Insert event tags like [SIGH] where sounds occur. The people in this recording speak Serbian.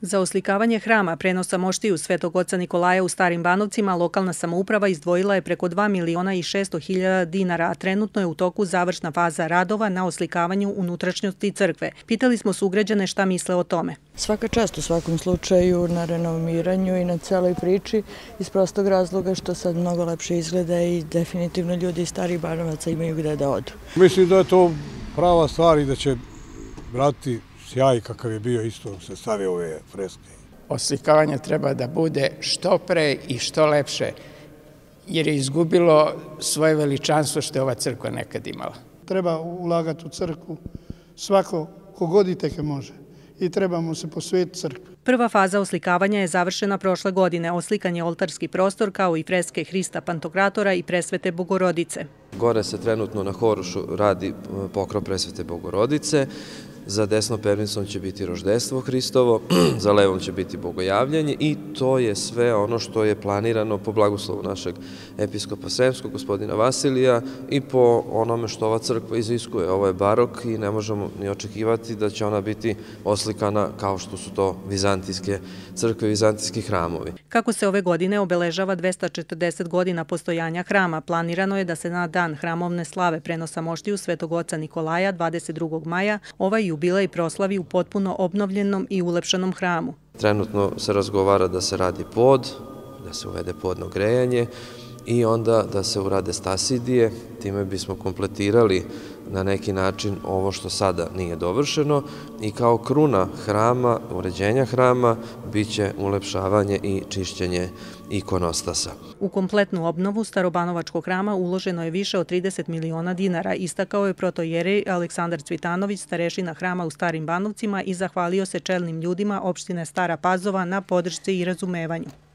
Za oslikavanje hrama prenosa moštiju Svetog oca Nikolaja u Starim Banovcima lokalna samouprava izdvojila je preko 2 miliona i 600 hiljada dinara, a trenutno je u toku završna faza radova na oslikavanju unutrašnjosti crkve. Pitali smo sugrađane šta misle o tome. Svaka čast u svakom slučaju na renoviranju i na celoj priči iz prostog razloga što sad mnogo lepše izgleda i definitivno ljudi iz Starih Banovaca imaju gde da odu. Mislim da je to prava stvar i da će vratiti sjaj kakav je bio isto se stavi ove freske. Oslikavanje treba da bude što pre i što lepše, jer je izgubilo svoje veličanstvo što je ova crkva nekad imala. Treba ulagati u crkvu svako kogod i teke može i trebamo se posvetiti crkvi. Prva faza oslikavanja je završena prošle godine. Oslikan je oltarski prostor kao i freske Hrista Pantokratora i presvete Bogorodice. Gore se trenutno na Horušu radi pokrov presvete Bogorodice. Za desnom pernicom će biti roždestvo Hristovo, [CLEARS THROAT] za levom će biti bogojavljanje i to je sve ono što je planirano po blagoslovu našeg episkopa Sremskog, gospodina Vasilija i po onome što ova crkva iziskuje. Ovo je barok i ne možemo ni očekivati da će ona biti oslikana kao što su to vizantijske crkve, vizantijski hramovi. Kako se ove godine obeležava 240 godina postojanja hrama, planirano je da se na dan hramovne slave prenosa moštiju Svetog oca Nikolaja 22. maja ovaj jubilej proslavi u potpuno obnovljenom i ulepšanom hramu. Trenutno se razgovara da se radi pod, da se uvede podno grejanje i onda da se urade stasidije, time bismo kompletirali na neki način ovo što sada nije dovršeno i kao kruna hrama, uređenja hrama, biće ulepšavanje i čišćenje ikonostasa. U kompletnu obnovu Starobanovačkog hrama uloženo je više od 30 miliona dinara, istakao je protojerej Aleksandar Cvitanović, starešina hrama u Starim Banovcima i zahvalio se čelnim ljudima opštine Stara Pazova na podršci i razumevanju.